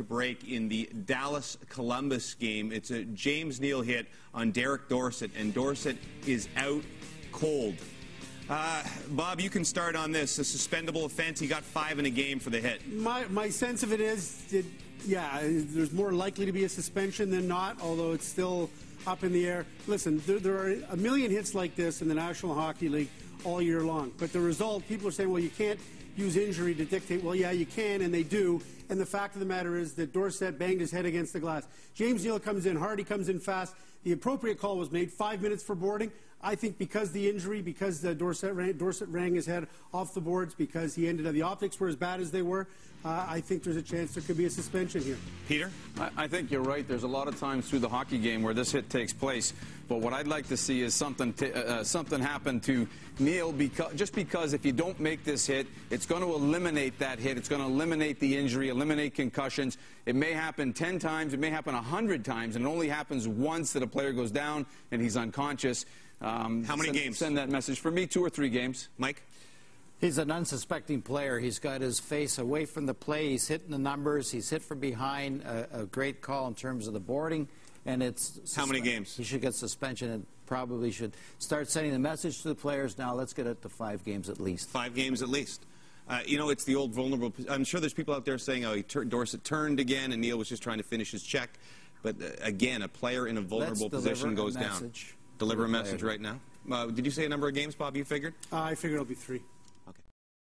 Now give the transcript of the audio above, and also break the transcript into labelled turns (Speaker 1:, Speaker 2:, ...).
Speaker 1: to break in the Dallas Columbus game. It's a James Neal hit on Derek Dorsett, and Dorsett is out cold. Uh, Bob, you can start on this. A suspendable offense. He got five in a game for the hit.
Speaker 2: My, my sense of it is, that, yeah, there's more likely to be a suspension than not, although it's still up in the air. Listen, there, there are a million hits like this in the National Hockey League all year long. But the result, people are saying, well, you can't use injury to dictate. Well, yeah, you can, and they do. And the fact of the matter is that Dorsett banged his head against the glass. James Neal comes in hard, he comes in fast. The appropriate call was made five minutes for boarding. I think because the injury, because the Dorsett, ran, Dorsett rang his head off the boards, because he ended up, the optics were as bad as they were, uh, I think there's a chance there could be a suspension here.
Speaker 1: Peter?
Speaker 3: I, I, think you're right. There's a lot of times through the hockey game where this hit takes place. But what I'd like to see is something uh, uh, something happen to Neal because just because if you don't make this hit, it's going to eliminate that hit. It's going to eliminate the injury, eliminate concussions. It may happen 10 times. It may happen 100 times. And it only happens once that a player goes down and he's unconscious.
Speaker 1: Um, How many
Speaker 3: send,
Speaker 1: games?
Speaker 3: Send that message. For me, two or three games.
Speaker 1: Mike?
Speaker 4: He's an unsuspecting player. He's got his face away from the play. He's hitting the numbers. He's hit from behind. A, a great call in terms of the boarding. And it's
Speaker 1: how many games?
Speaker 4: He should get suspension and probably should start sending the message to the players. Now let's get it to five games at least.
Speaker 1: Five games at least. Uh, you know, it's the old vulnerable. I'm sure there's people out there saying, "Oh, he Dorsett turned again, and Neal was just trying to finish his check." But uh, again, a player in a vulnerable position goes down. Deliver a message right now. Uh, did you say a number of games, Bob? You figured?
Speaker 2: Uh, I figured it'll be three.